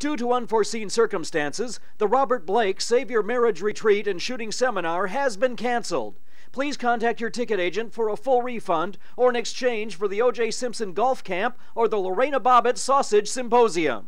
Due to unforeseen circumstances, the Robert Blake Save Your Marriage Retreat and Shooting Seminar has been canceled. Please contact your ticket agent for a full refund or an exchange for the O.J. Simpson Golf Camp or the Lorena Bobbitt Sausage Symposium.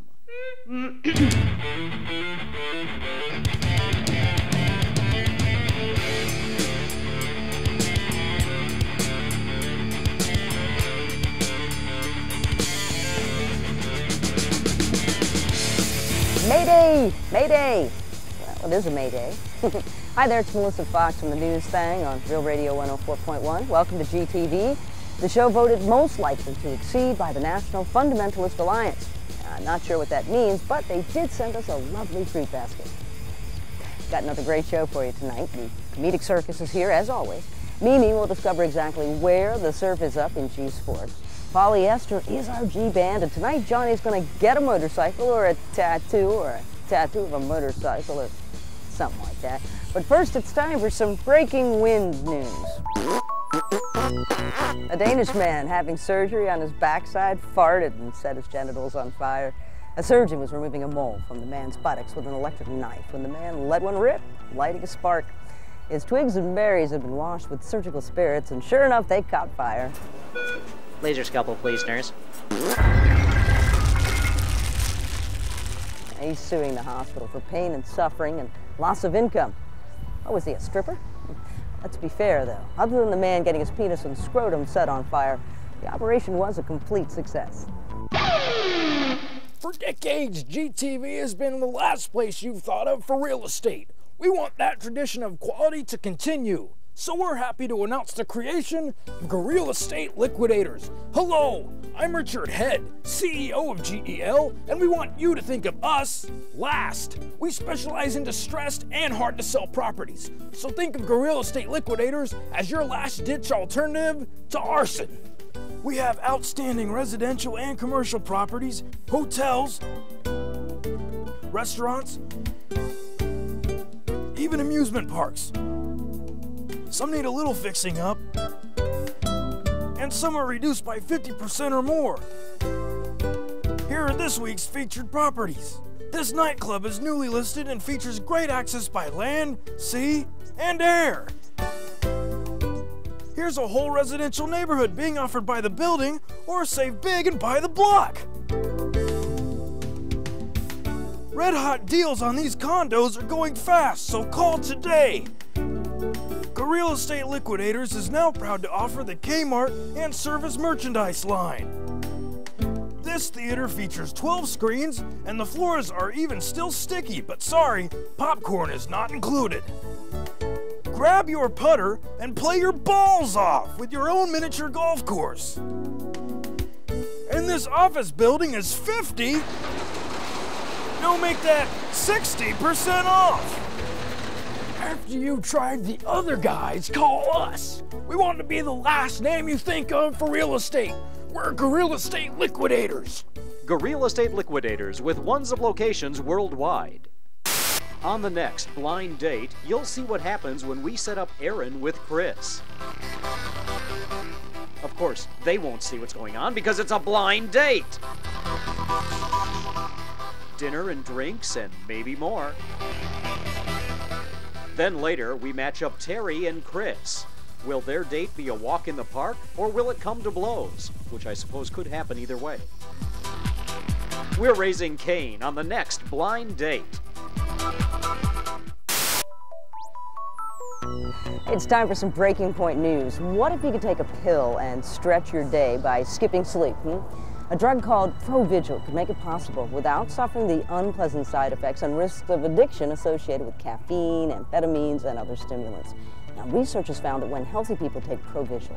Mayday! Mayday! Well, it is a Mayday. Hi there, it's Melissa Foxx from the News Thing on Real Radio 104.1. Welcome to GTV, the show voted most likely to exceed by the National Fundamentalist Alliance. I'm not sure what that means, but they did send us a lovely fruit basket. Got another great show for you tonight. The comedic circus is here, as always. Mimi will discover exactly where the surf is up in G Sports. Polly Esther is our G band, and tonight Johnny's going to get a motorcycle or a tattoo or a tattoo of a motorcycle or something like that. But first, it's time for some breaking wind news. A Danish man having surgery on his backside farted and set his genitals on fire. A surgeon was removing a mole from the man's buttocks with an electric knife when the man let one rip, lighting a spark. His twigs and berries had been washed with surgical spirits, and sure enough, they caught fire. Laser scalpel, please, nurse. He's suing the hospital for pain and suffering and loss of income. Oh, was he a stripper? Let's be fair, though. Other than the man getting his penis and scrotum set on fire, the operation was a complete success. For decades, GTV has been the last place you've thought of for real estate. We want that tradition of quality to continue. So we're happy to announce the creation of Guerilla Estate Liquidators. Hello, I'm Richard Head, CEO of GEL, and we want you to think of us last. We specialize in distressed and hard to sell properties. So think of Guerilla Estate Liquidators as your last ditch alternative to arson. We have outstanding residential and commercial properties, hotels, restaurants, even amusement parks. Some need a little fixing up, and some are reduced by 50% or more. Here are this week's featured properties. This nightclub is newly listed and features great access by land, sea, and air. Here's a whole residential neighborhood being offered by the building, or save big and buy the block. Red hot deals on these condos are going fast, so call today. Real Estate Liquidators is now proud to offer the Kmart and Service merchandise line. This theater features 12 screens, and the floors are even still sticky, but sorry, popcorn is not included. Grab your putter and play your balls off with your own miniature golf course. And this office building is 50. No, make that 60% off. After you've tried the other guys, call us. We want to be the last name you think of for real estate. We're Guerilla Estate Liquidators. Guerilla Estate Liquidators with ones of locations worldwide. On the next blind date, you'll see what happens when we set up Aaron with Chris. Of course, they won't see what's going on because it's a blind date. Dinner and drinks and maybe more. Then later, we match up Terry and Chris. Will their date be a walk in the park, or will it come to blows? Which I suppose could happen either way. We're raising Cain on the next blind date. It's time for some breaking point news. What if you could take a pill and stretch your day by skipping sleep? Hmm? A drug called Provigil could make it possible without suffering the unpleasant side effects and risks of addiction associated with caffeine, amphetamines, and other stimulants. Now, researchers found that when healthy people take Provigil,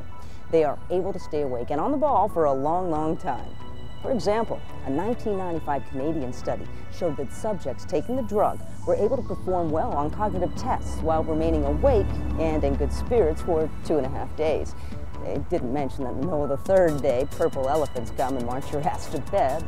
they are able to stay awake and on the ball for a long, long time. For example, a 1995 Canadian study showed that subjects taking the drug were able to perform well on cognitive tests while remaining awake and in good spirits for two and a half days. They didn't mention that no, the third day, purple elephants come and march your ass to bed.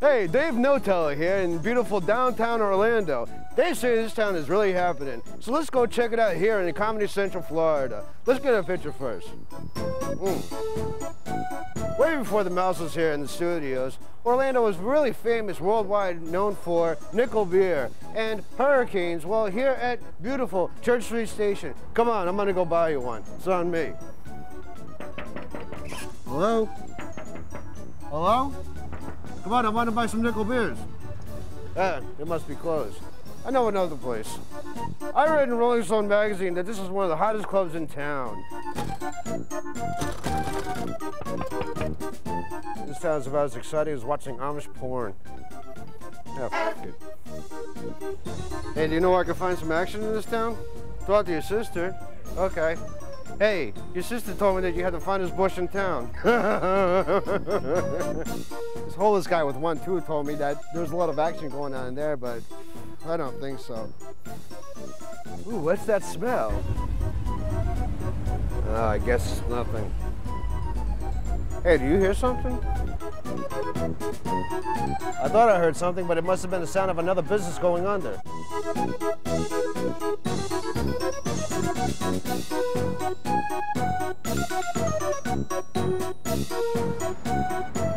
Hey, Dave Notello here in beautiful downtown Orlando. They say this town is really happening, so let's go check it out here in Comedy Central, Florida. Let's get a picture first. Mm. Way before the mouse was here in the studios, Orlando was really famous worldwide, known for nickel beer and hurricanes. Well, here at beautiful Church Street Station, come on, I'm gonna go buy you one. It's on me. Hello? Hello? Come on, I want to buy some nickel beers. Ah, it must be closed. I know another place. I read in Rolling Stone magazine that this is one of the hottest clubs in town. This sounds about as exciting as watching Amish porn. Yeah, it. Hey, do you know where I can find some action in this town? Talk to your sister. Okay. Hey, your sister told me that you had the finest bush in town. this homeless guy with one tooth told me that there's a lot of action going on in there, but I don't think so. Ooh, what's that smell? Oh, I guess it's nothing. Hey, do you hear something? I thought I heard something, but it must have been the sound of another business going under.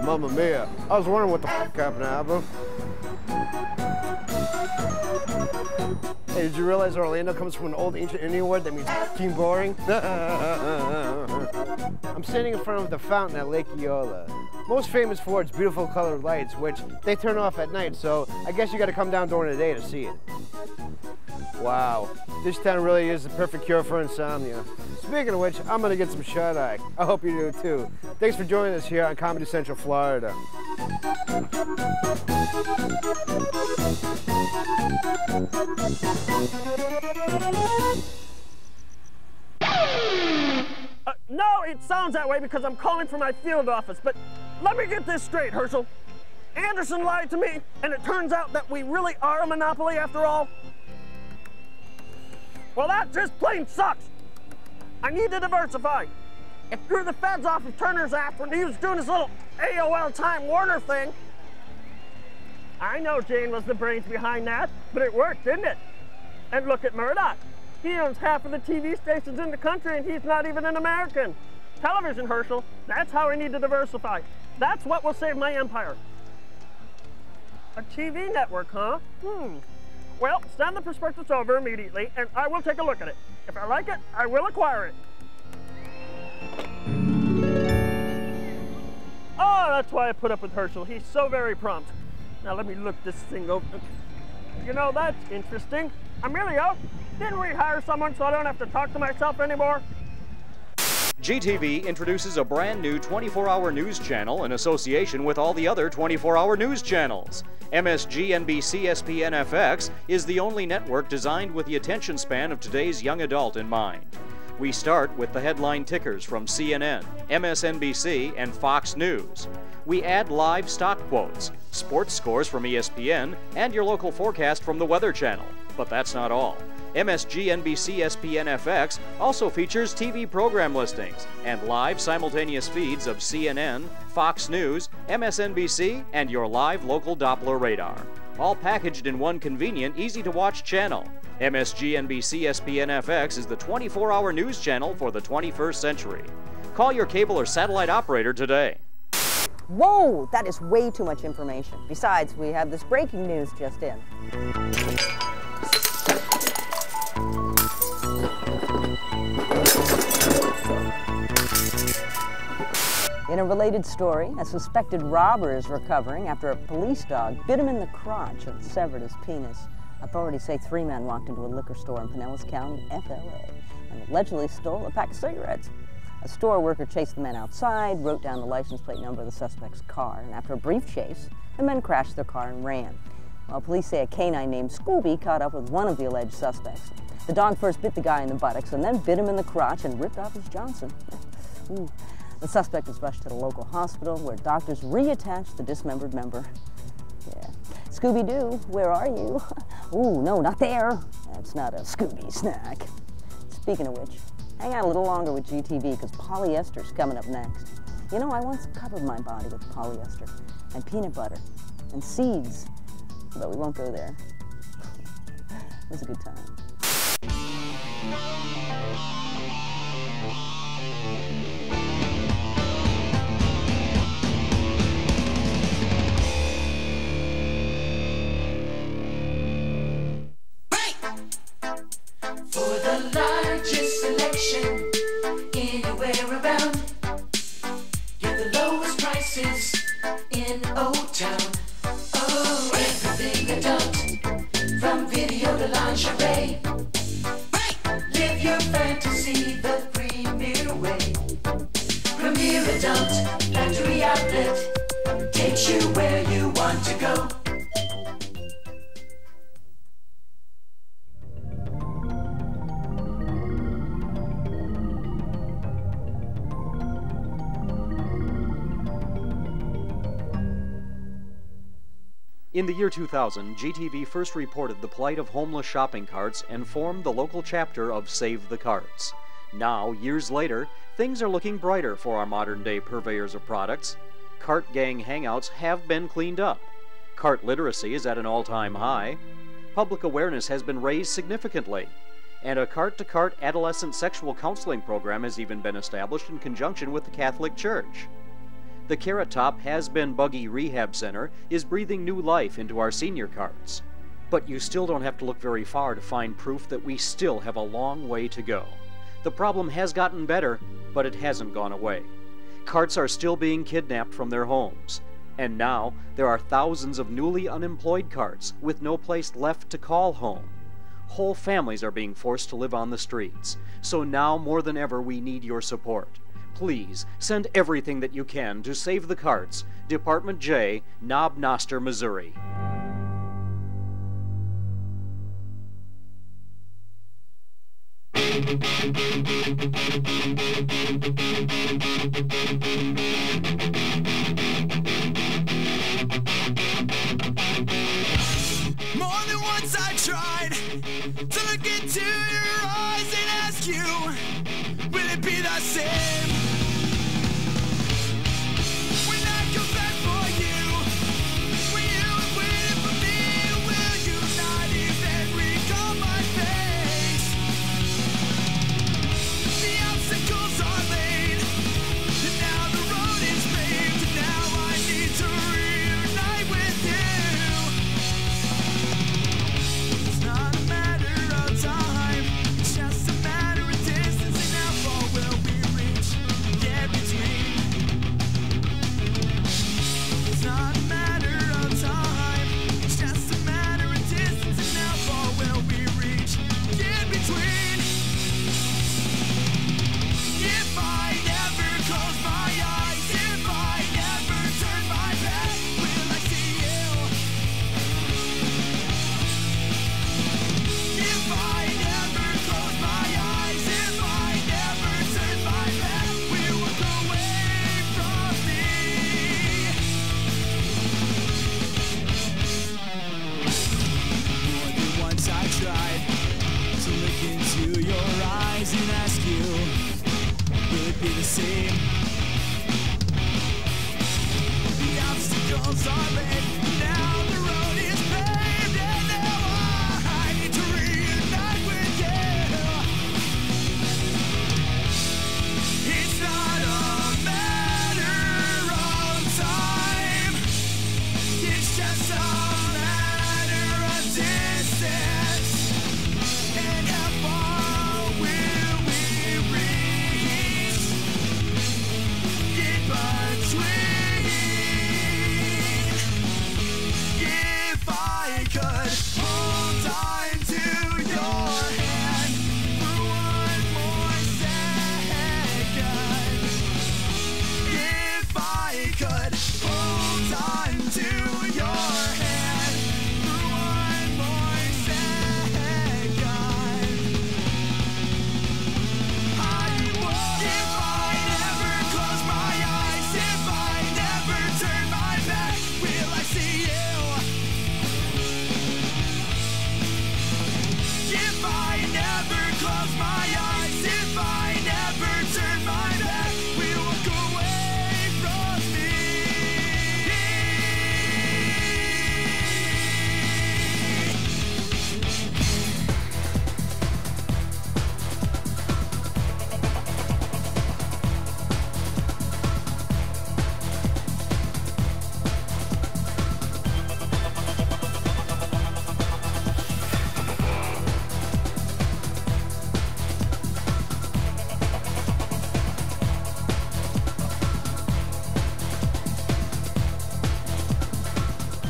Mamma mia. I was wondering what the fuck happened to Abba. Did you realize Orlando comes from an old ancient Indian word that means fucking boring? I'm standing in front of the fountain at Lake Eola. Most famous for its beautiful colored lights, which they turn off at night, so I guess you gotta come down during the day to see it. Wow, this town really is the perfect cure for insomnia. Speaking of which, I'm gonna get some shut-eye. I hope you do too. Thanks for joining us here on Comedy Central Florida. Uh, no, it sounds that way because I'm calling from my field office, but let me get this straight, Herschel. Anderson lied to me, and it turns out that we really are a monopoly after all. Well, that just plain sucks. I need to diversify. It threw the feds off of Turner's app when he was doing his little AOL Time Warner thing. I know Jane was the brains behind that, but it worked, didn't it? And look at Murdoch. He owns half of the TV stations in the country and he's not even an American. Television, Herschel, that's how I need to diversify. That's what will save my empire. A TV network, huh? Hmm. Well, send the prospectus over immediately and I will take a look at it. If I like it, I will acquire it. Oh, that's why I put up with Herschel. He's so very prompt. Now let me look this thing over. You know, that's interesting. I'm really out. Didn't we hire someone so I don't have to talk to myself anymore? GTV introduces a brand new 24 hour news channel in association with all the other 24 hour news channels. MSG NBC SPN FX is the only network designed with the attention span of today's young adult in mind. We start with the headline tickers from CNN, MSNBC, and Fox News. We add live stock quotes, sports scores from ESPN, and your local forecast from the Weather Channel. But that's not all. MSG NBC SPN FX also features TV program listings and live simultaneous feeds of CNN, Fox News, MSNBC, and your live local Doppler radar. All packaged in one convenient, easy to watch channel. MSG NBC SPN FX is the 24 hour news channel for the 21st century. Call your cable or satellite operator today. Whoa, that is way too much information. Besides, we have this breaking news just in. In a related story, a suspected robber is recovering after a police dog bit him in the crotch and severed his penis. Authorities say three men walked into a liquor store in Pinellas County, FLA, and allegedly stole a pack of cigarettes. A store worker chased the men outside, wrote down the license plate number of the suspect's car, and after a brief chase, the men crashed their car and ran. While police say a canine named Scooby caught up with one of the alleged suspects. The dog first bit the guy in the buttocks and then bit him in the crotch and ripped off his Johnson. Ooh. The suspect was rushed to the local hospital where doctors reattached the dismembered member. Yeah. Scooby Doo, where are you? Ooh, no, not there. That's not a Scooby snack. Speaking of which, hang out a little longer with GTV because Polly Esther's coming up next. You know, I once covered my body with polyester and peanut butter and seeds, but we won't go there. it was a good time. largest selection anywhere around. In the year 2000, GTV first reported the plight of homeless shopping carts and formed the local chapter of Save the Carts. Now, years later, things are looking brighter for our modern day purveyors of products. Cart gang hangouts have been cleaned up. Cart literacy is at an all time high. Public awareness has been raised significantly. And a cart to cart adolescent sexual counseling program has even been established in conjunction with the Catholic Church. The Carrot Top Has Been Buggy Rehab Center is breathing new life into our senior carts. But you still don't have to look very far to find proof that we still have a long way to go. The problem has gotten better, but it hasn't gone away. Carts are still being kidnapped from their homes. And now there are thousands of newly unemployed carts with no place left to call home. Whole families are being forced to live on the streets. So now more than ever, we need your support. Please send everything that you can to Save the Carts, Department J, Knob Noster, Missouri. Be the same? The obstacles are laid,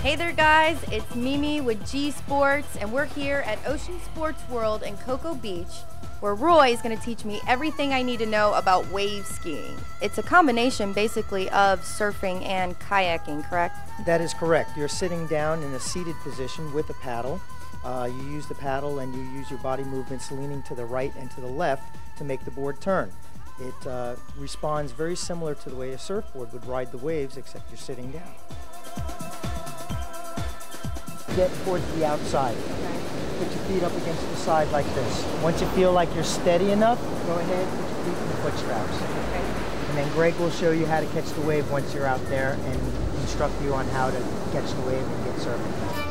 Hey there, guys. It's Mimi with G Sports, and we're here at Ocean Sports World in Cocoa Beach, where Roy is going to teach me everything I need to know about wave skiing. It's a combination, basically, of surfing and kayaking, correct? That is correct. You're sitting down in a seated position with a paddle. Uh, you use the paddle and you use your body movements leaning to the right and to the left to make the board turn. It uh, responds very similar to the way a surfboard would ride the waves, except you're sitting down. Get towards the outside. Put your feet up against the side like this. Once you feel like you're steady enough, go ahead, put your feet in the foot straps. And then Greg will show you how to catch the wave once you're out there and instruct you on how to catch the wave and get surfing.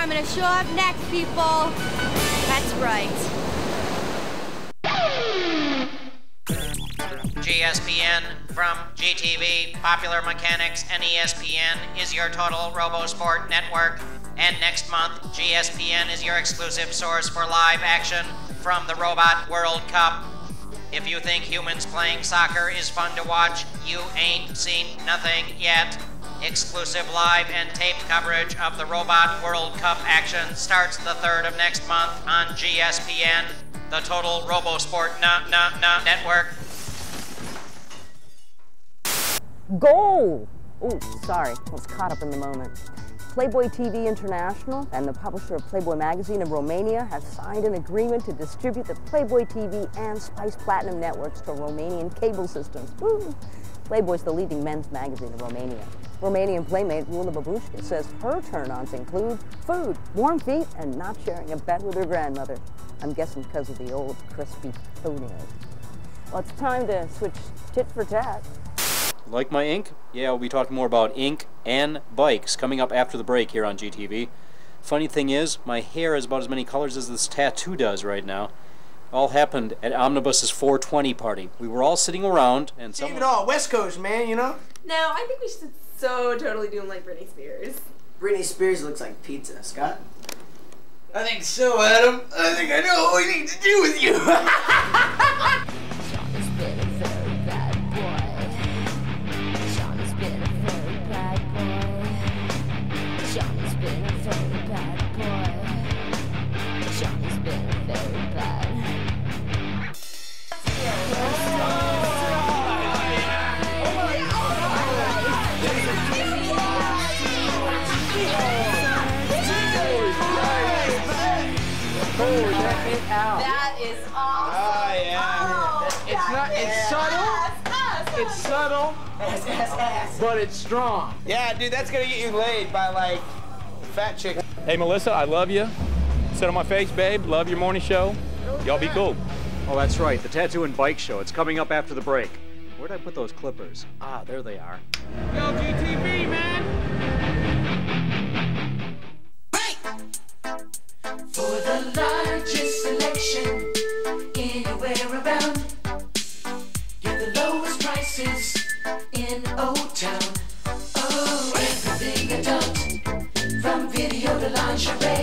I'm gonna show up next, people. That's right. GSPN from GTV, Popular Mechanics, and ESPN is your total RoboSport network. And next month, GSPN is your exclusive source for live action from the Robot World Cup. If you think humans playing soccer is fun to watch, you ain't seen nothing yet. Exclusive live and taped coverage of the Robot World Cup action starts the 3rd of next month on GSPN, the total RoboSport na na na network. Goal! Ooh, sorry, I was caught up in the moment. Playboy TV International and the publisher of Playboy magazine in Romania have signed an agreement to distribute the Playboy TV and Spice Platinum networks to Romanian cable systems. Woo! Playboy's the leading men's magazine in Romania. Romanian playmate Rula Babushka says her turn-ons include food, warm feet, and not sharing a bed with her grandmother. I'm guessing because of the old crispy toenails. Well, it's time to switch tit for tat. Like my ink? Yeah, we'll be talking more about ink and bikes coming up after the break here on GTV. Funny thing is, my hair has about as many colors as this tattoo does right now. All happened at Omnibus's 420 party. We were all sitting around, and Save someone. it all, West Coast, man, you know? No, I think we should so totally do him like Britney Spears. Britney Spears looks like pizza, Scott. I think so, Adam. I think I know what we need to do with you. is awesome. Oh, yeah. It's not, it's subtle. It's subtle. But it's strong. Yeah, dude, that's gonna get you laid by like fat chick. Hey, Melissa, I love you. Sit on my face, babe. Love your morning show. Y'all be cool. Oh, that's right, the Tattoo and Bike Show. It's coming up after the break. Where'd I put those clippers? Ah, there they are. Yo, GTV, man. For the largest selection anywhere around. Get the lowest prices in O Town. Oh, everything adult, from video to lingerie.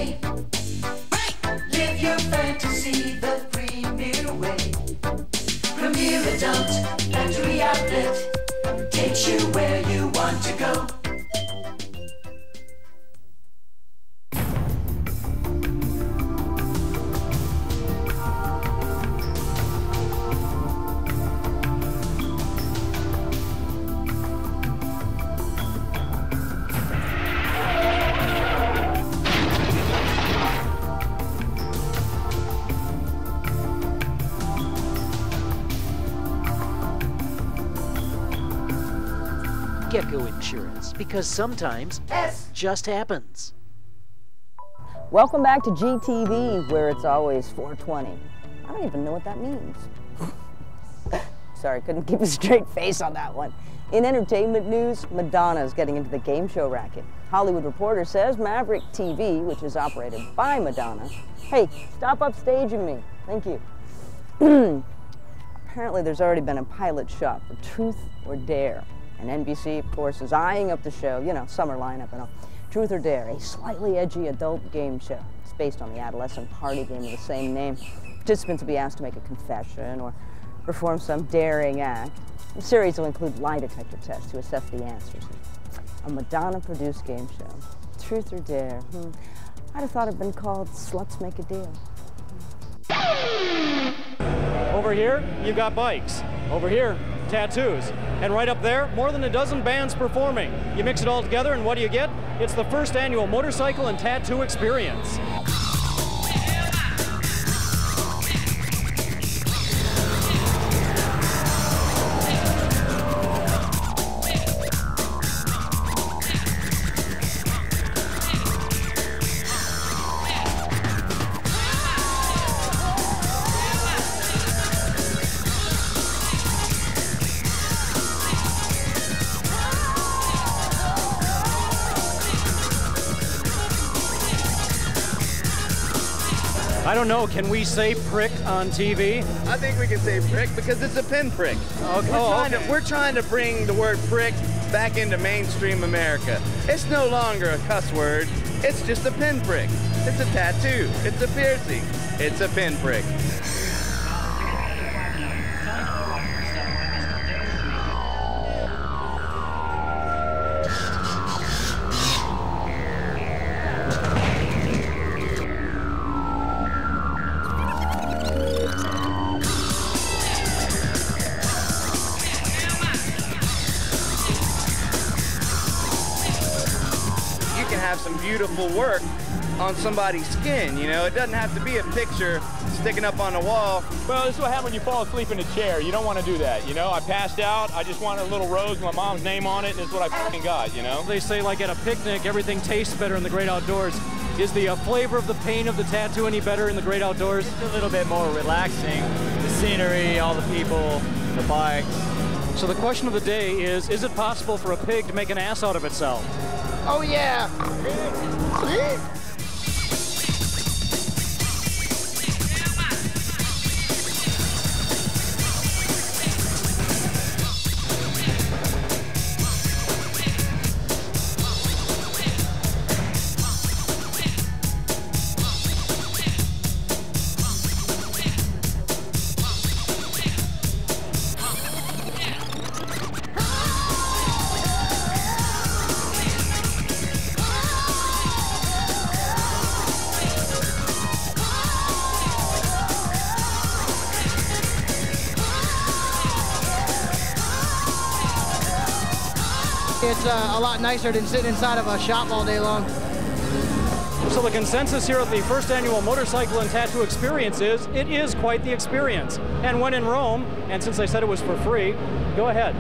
Because sometimes S just happens. Welcome back to GTV, where it's always 420. I don't even know what that means. Sorry, couldn't keep a straight face on that one. In entertainment news, Madonna's getting into the game show racket. Hollywood Reporter says Maverick TV, which is operated by Madonna, hey, stop upstaging me. Thank you. Apparently, there's already been a pilot shot for Truth or Dare. And NBC, of course, is eyeing up the show, you know, summer lineup and all. Truth or Dare, a slightly edgy adult game show. It's based on the adolescent party game of the same name. Participants will be asked to make a confession or perform some daring act. The series will include lie detector tests to assess the answers. A Madonna-produced game show. Truth or Dare? Hmm. I'd have thought it'd been called Sluts Make a Deal. Over here, you've got bikes. Over here, tattoos. And right up there, more than a dozen bands performing. You mix it all together, and what do you get? It's the first annual motorcycle and tattoo experience. Don't know, can we say prick on TV? I think we can say prick because it's a pinprick. Okay. We're, Oh, trying okay. to, we're trying to bring the word prick back into mainstream America. It's no longer a cuss word. It's just a pinprick. It's a tattoo. It's a piercing. It's a pinprick. Beautiful work on somebody's skin. You know, it doesn't have to be a picture sticking up on a wall. Well, this is what happens when you fall asleep in a chair. You don't want to do that, you know? I passed out. I just wanted a little rose with my mom's name on it, and it's what I fucking got, you know? They say, like at a picnic, everything tastes better in the great outdoors. Is the uh, flavor of the pain of the tattoo any better in the great outdoors? a little bit more relaxing. The scenery, all the people, the bikes. So the question of the day is, is it possible for a pig to make an ass out of itself? Oh yeah. Uh, a lot nicer than sitting inside of a shop all day long. So the consensus here at the first annual motorcycle and tattoo experience is it is quite the experience. And when in Rome, and since I said it was for free, go ahead.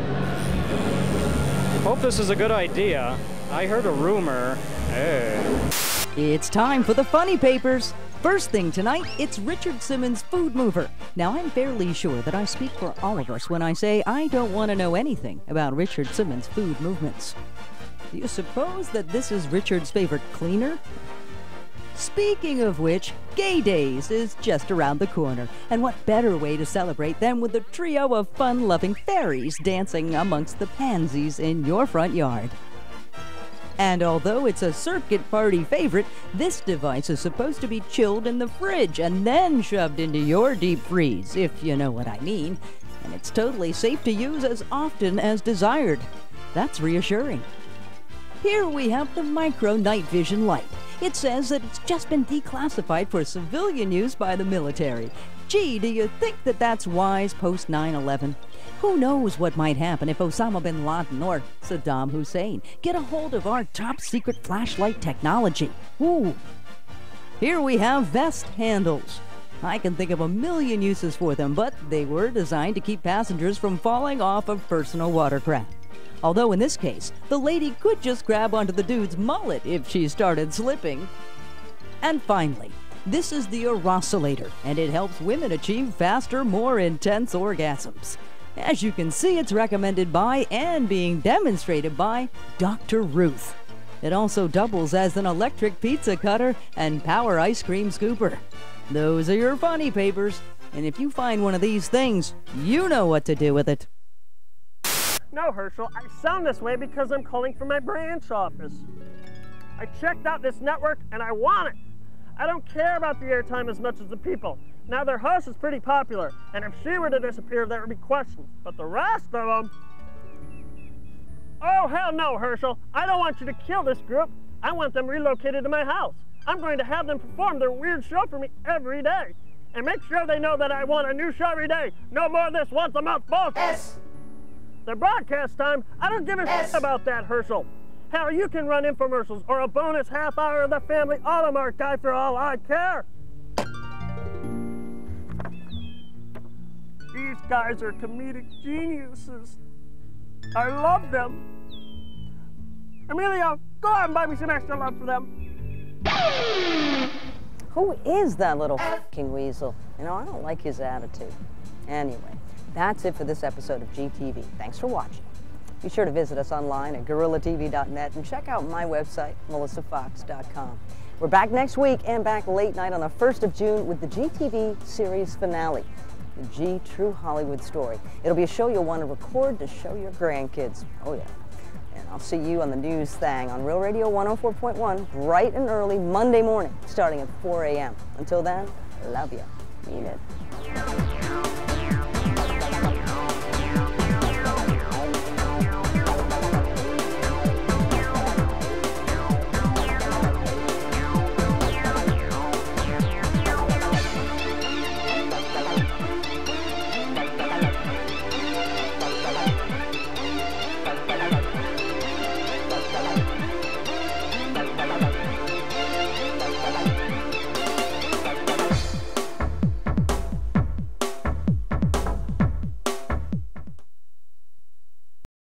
Hope this is a good idea. I heard a rumor. Hey. It's time for the funny papers. First thing tonight, it's Richard Simmons' Food Mover. Now, I'm fairly sure that I speak for all of us when I say I don't want to know anything about Richard Simmons' food movements. Do you suppose that this is Richard's favorite cleaner? Speaking of which, Gay Days is just around the corner. And what better way to celebrate than with a trio of fun loving fairies dancing amongst the pansies in your front yard? And although it's a circuit party favorite, this device is supposed to be chilled in the fridge and then shoved into your deep freeze, if you know what I mean. And it's totally safe to use as often as desired. That's reassuring. Here we have the Micro Night Vision Light. It says that it's just been declassified for civilian use by the military. Gee, do you think that that's wise post 9 11? Who knows what might happen if Osama bin Laden or Saddam Hussein get a hold of our top secret flashlight technology? Ooh. Here we have vest handles. I can think of a million uses for them, but they were designed to keep passengers from falling off of personal watercraft. Although in this case, the lady could just grab onto the dude's mullet if she started slipping. And finally, this is the Oscillator, and it helps women achieve faster, more intense orgasms. As you can see, it's recommended by and being demonstrated by Dr. Ruth. It also doubles as an electric pizza cutter and power ice cream scooper. Those are your funny papers, and if you find one of these things, you know what to do with it. No, Herschel, I sound this way because I'm calling from my branch office. I checked out this network and I want it. I don't care about the airtime as much as the people. Now, their host is pretty popular, and if she were to disappear, there would be questions. But the rest of them. Oh, hell no, Herschel. I don't want you to kill this group. I want them relocated to my house. I'm going to have them perform their weird show for me every day. And make sure they know that I want a new show every day. No more of this once a month bullshit. Yes. Their broadcast time, I don't give a shit about that, Herschel. Hell, you can run infomercials or a bonus half hour of the Family Automark guy for all I care. These guys are comedic geniuses. I love them. Emilio, go out and buy me some extra love for them. Who is that little fucking weasel? You know, I don't like his attitude. Anyway, that's it for this episode of GTV. Thanks for watching. Be sure to visit us online at GuerillaTV.net and check out my website, MelissaFoxx.com. We're back next week and back late night on the 1st of June with the GTV series finale, G True Hollywood Story. It'll be a show you'll want to record to show your grandkids. Oh, yeah. And I'll see you on the news thing on Real Radio 104.1 bright and early Monday morning, starting at 4 a.m. Until then, love you. Mean it.